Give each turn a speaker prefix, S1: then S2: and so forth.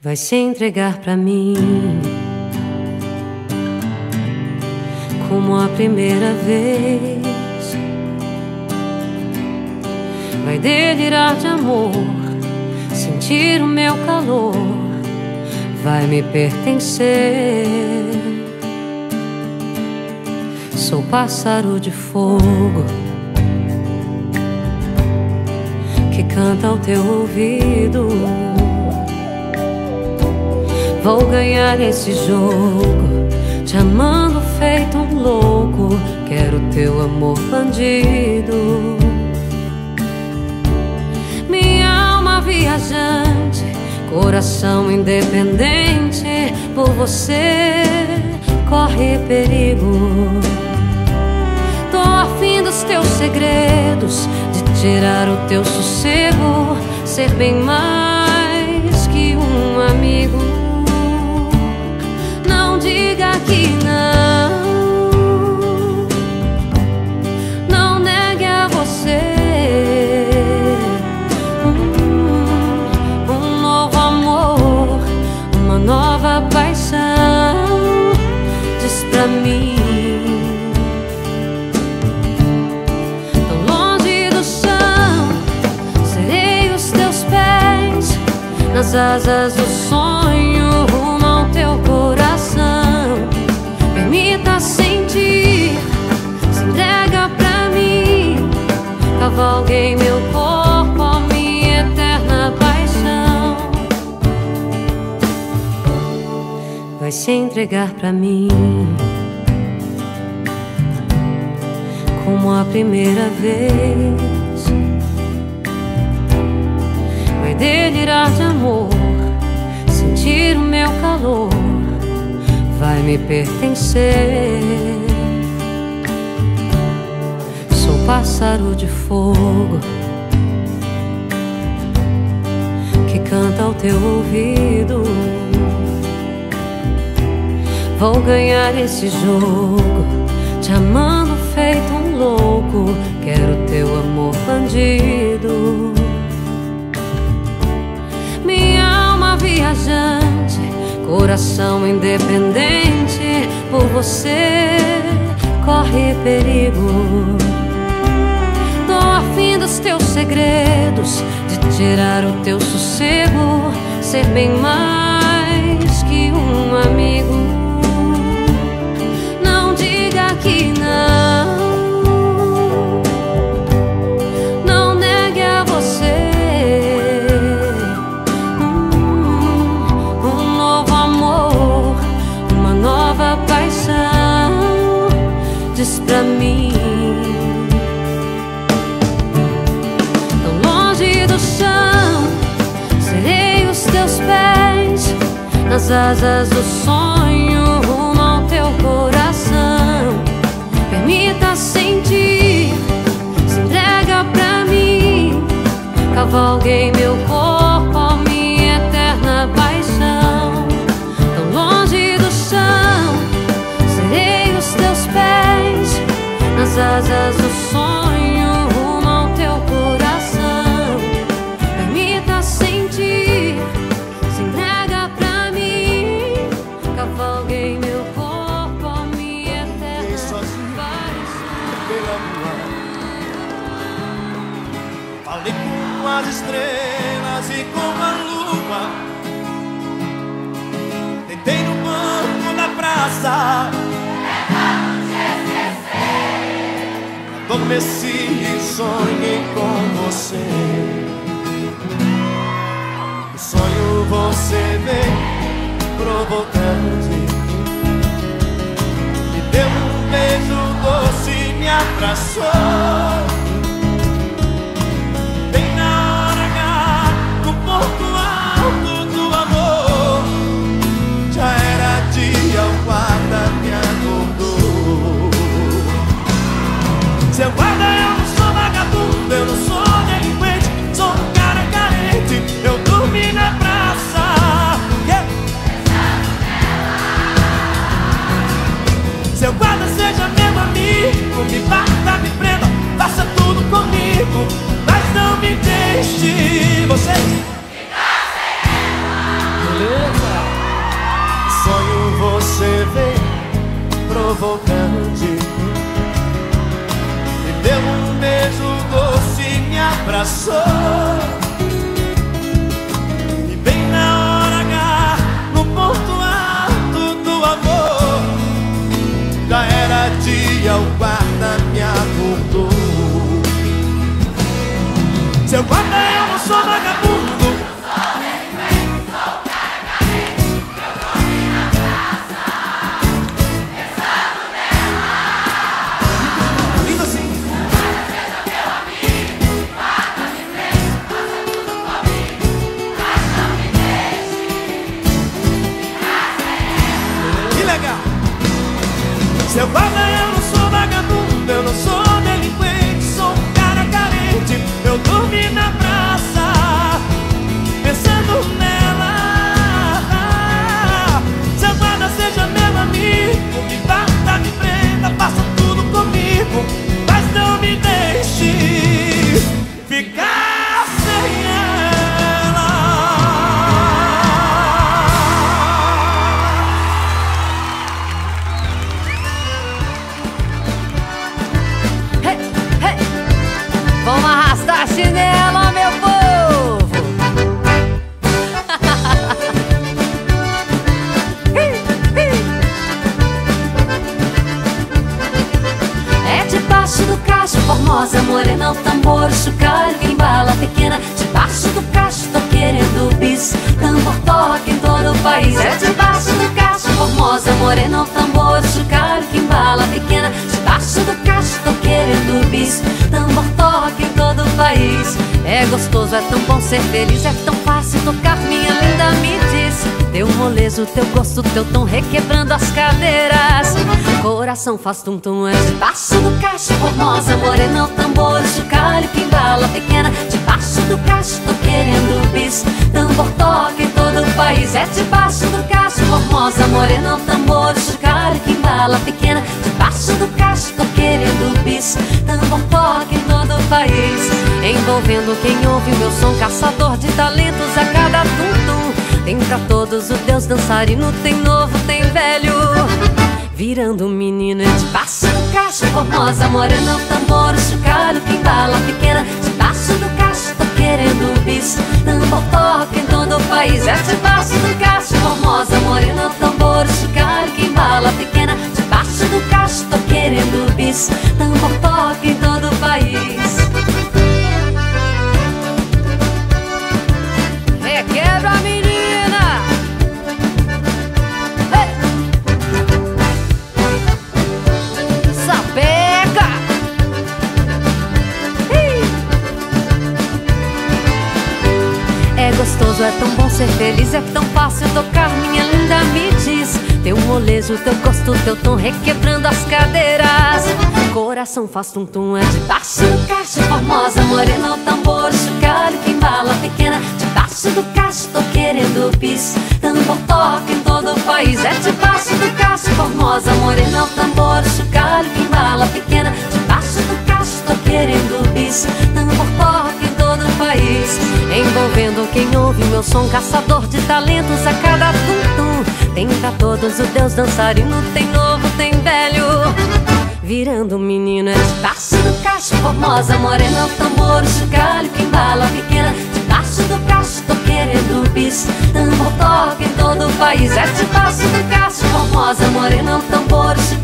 S1: vai se entregar pra mim como a primeira vez. Vai delirar de amor, sentir o meu calor, vai me pertencer. Sou pássaro de fogo que canta ao teu ouvido. Vou ganhar esse jogo, te amando feito um louco. Quero teu amor bandido. Minha alma viajante, coração independente. Por você corre perigo. Tô afim dos teus segredos, de tirar o teu sossego, ser bem mais que um amigo. Diga que não. Não negue a você um, um novo amor, uma nova paixão. Diz pra mim. Nas asas do sonho Vai se entregar pra mim. Como a primeira vez, vai delirar de amor, sentir o meu calor, vai me pertencer. Sou pássaro de fogo que canta ao teu ouvido. Vou ganhar esse jogo, te amando feito um louco. Quero teu amor bandido. Minha alma viajante, coração independente. Por você corre perigo. Tô afim dos teus segredos, de tirar o teu sossego, ser bem mais que um amigo. Nas asas do sonho rumo ao teu coração. Permita sentir, se entrega pra mim. Cavalguei meu corpo, a minha eterna paixão. Tão longe do chão, serei os teus pés nas asas do sonho
S2: as estrelas e com a lua. Deitei no banco da praça. Adormeci e sonhei com você. O sonho você vem provocante. Me deu um beijo doce, me abraçou. E bem na hora H, no ponto alto do amor Já era dia, o guarda me acordou Seu guarda
S1: bis, tambor toque em todo o país. É debaixo do cacho, formosa, morena, o tambor, chocalho, embala pequena. Debaixo do cacho, tô querendo bis, tambor toque em todo o país. É gostoso, é tão bom ser feliz, é tão fácil tocar, minha linda me diz. Teu molejo, teu gosto, teu tom requebrando as cadeiras. Coração faz tum-tum, é debaixo do cacho, formosa, morena, o tambor, chocalho que embala pequena. Debaixo do cacho, tô querendo bis, tambor toque em todo o país. É debaixo do cacho, formosa, morena, o tambor, chocalho que embala pequena. Debaixo do cacho, tô querendo bis, tambor toque em todo o país. Envolvendo quem ouve meu som, caçador de talentos a cada tum-tum. Tem pra todos o Deus dançarino, tem novo, tem velho. Virando menina debaixo do cacho, formosa, morena, tambor, chocalho, que embala pequena. Debaixo do cacho, tô querendo bis, tambor toca em todo o país. É debaixo do cacho, formosa, morena, tambor, chocalho, que embala pequena. Debaixo do cacho, tô querendo bis, tambor toca em gostoso, é tão bom ser feliz É tão fácil tocar, minha linda, me diz. Teu molejo, teu gosto, teu tom Requebrando as cadeiras. Coração faz tum-tum, é debaixo do caixa Formosa, morena, o tambor Chocalho que embala pequena. Debaixo do cacho, tô querendo bis. Tambor toca em todo o país É debaixo do cacho, formosa Morena, o tambor, chocalho que embala pequena. Debaixo do cacho, tô querendo bis. Tambor toca em todo o país Envolvendo quem ouve meu som Caçador de talentos a cada tum-tum Tem pra todos o Deus dançarino Tem novo, tem velho. Virando menina debaixo do cacho Formosa, morena, o tambor, chocalho que embala pequena. Debaixo do cacho, tô querendo bis Tambor toca em todo o país. É debaixo do cacho, formosa, morena, o tambor, chocalho